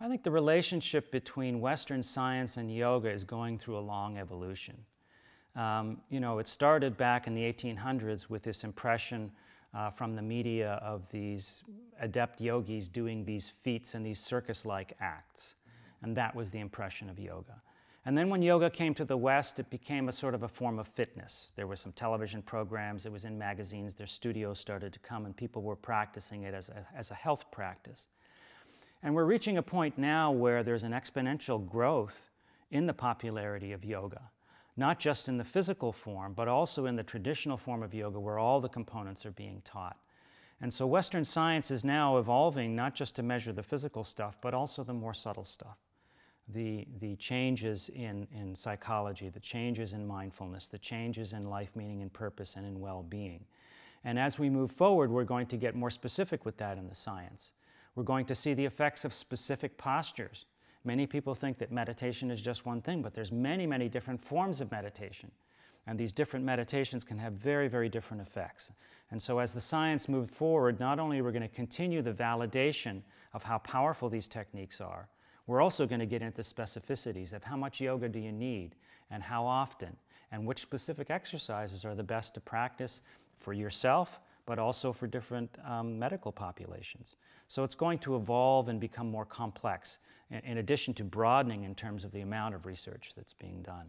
I think the relationship between Western science and yoga is going through a long evolution. Um, you know, it started back in the 1800s with this impression uh, from the media of these adept yogis doing these feats and these circus like acts. And that was the impression of yoga. And then when yoga came to the West, it became a sort of a form of fitness. There were some television programs, it was in magazines, their studios started to come, and people were practicing it as a, as a health practice. And we're reaching a point now where there's an exponential growth in the popularity of yoga, not just in the physical form, but also in the traditional form of yoga where all the components are being taught. And so Western science is now evolving not just to measure the physical stuff, but also the more subtle stuff the, the changes in, in psychology, the changes in mindfulness, the changes in life meaning and purpose and in well being. And as we move forward, we're going to get more specific with that in the science. We're going to see the effects of specific postures. Many people think that meditation is just one thing, but there's many, many different forms of meditation. And these different meditations can have very, very different effects. And so as the science moved forward, not only are we going to continue the validation of how powerful these techniques are, we're also going to get into the specificities of how much yoga do you need and how often and which specific exercises are the best to practice for yourself but also for different um, medical populations. So it's going to evolve and become more complex in, in addition to broadening in terms of the amount of research that's being done.